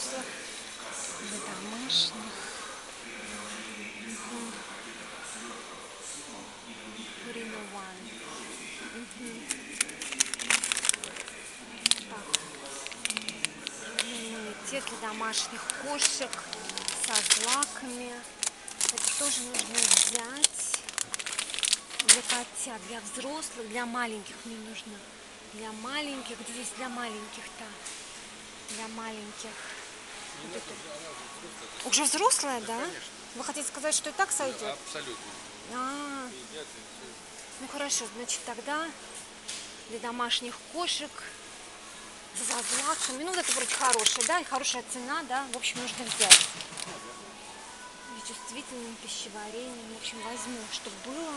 взрослых, для домашних. Так. Иммунитет для домашних кошек со злаками. Это тоже нужно взять для котят, для взрослых, для маленьких мне нужно. Для маленьких, где здесь для маленьких-то? Для маленьких. Это. Уже взрослая, да? Вы хотите сказать, что и так сойдет? Абсолютно. А, и всё. ну хорошо, значит тогда для домашних кошек за злаками. Ну, вот это вроде хорошая, да, и хорошая цена, да, в общем, нужно взять. И чувствительным пищеварением, в общем, возьму, чтобы было.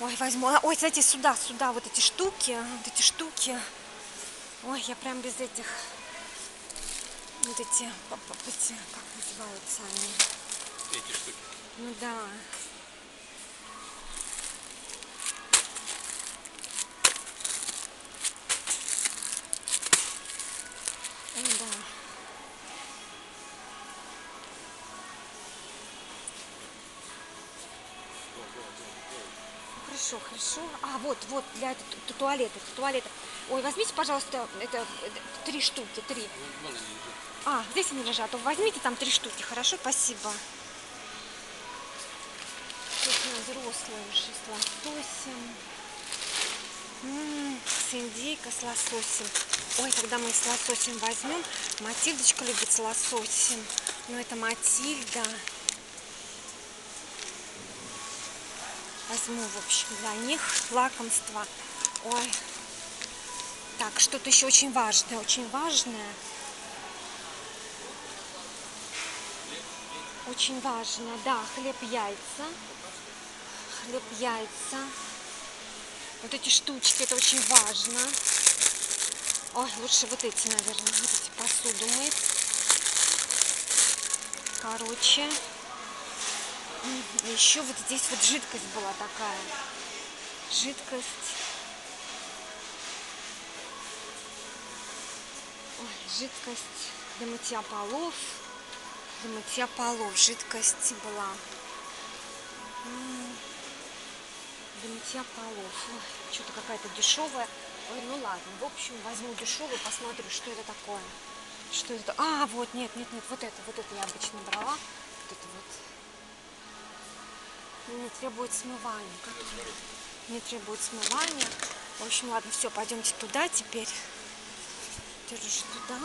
Ой, возьму. А, Ой, знаете, сюда, сюда, вот эти штуки, вот эти штуки. Ой, я прям без этих, вот эти, эти, как называются они? Эти штуки. Ну да. Хорошо, хорошо. А, вот, вот, для ту- ту- туалета, туалета. Ой, возьмите, пожалуйста, это, три штуки, три. А, здесь они лежат. Возьмите там три штуки, хорошо? Спасибо. Тут на взрослые уже с лососем. С индейкой, с лососем. Ой, тогда мы с лососем возьмем. Матильдочка любит с лососем. Ну, это Матильда. Возьму, в общем, для них лакомство. Ой. Так, что-то еще очень важное, очень важное. Очень важно, да, хлеб, яйца. Хлеб, яйца. Вот эти штучки, это очень важно. Ой, лучше вот эти, наверное, вот эти посуду мыть. Короче. Еще вот здесь вот жидкость была такая. Жидкость. Ой, жидкость для мытья полов. Для мытья полов жидкость была. Для мытья полов. Что-то какая-то дешевая. Ой, ну ладно. В общем, возьму дешевую, посмотрю, что это такое. Что это? А, вот, нет, нет, нет, вот это, вот это я обычно брала. Вот это вот. Не требует смывания. Не требует смывания. В общем, ладно, все, пойдемте туда теперь. Держишь туда.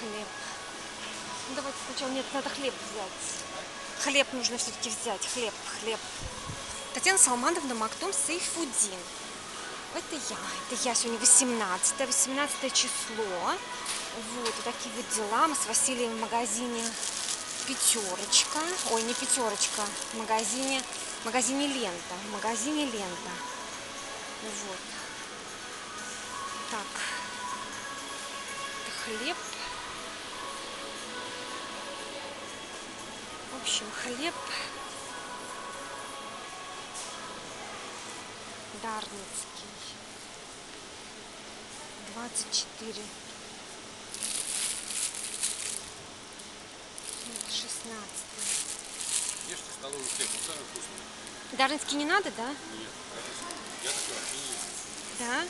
Хлеб. Ну, давайте сначала, нет, надо хлеб взять. Хлеб нужно все-таки взять, хлеб, хлеб. Татьяна Салмановна Мактум Сейфудин. Это я, это я сегодня 18, 18 число. Вот, и такие вот дела. Мы с Василием в магазине Пятерочка. Ой, не Пятерочка, в магазине, в магазине Лента. В магазине Лента. Вот. Так. Это хлеб. В общем, хлеб. Дарницкий. 24. Это 16. Ешьте хлеб, он самый вкусный. Дарницкий не надо, да? Нет, я такой не ем. Да.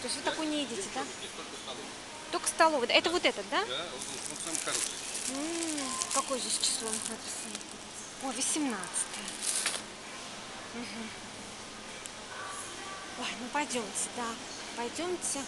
То есть вы такой не едите, да? Нет, только столовый. Только столовый. да? Это вот этот, да? Да, он, он самый хороший. М, Какое здесь число написано? О, 18. Мгм. Ой, ну пойдемте, да. Пойдемте.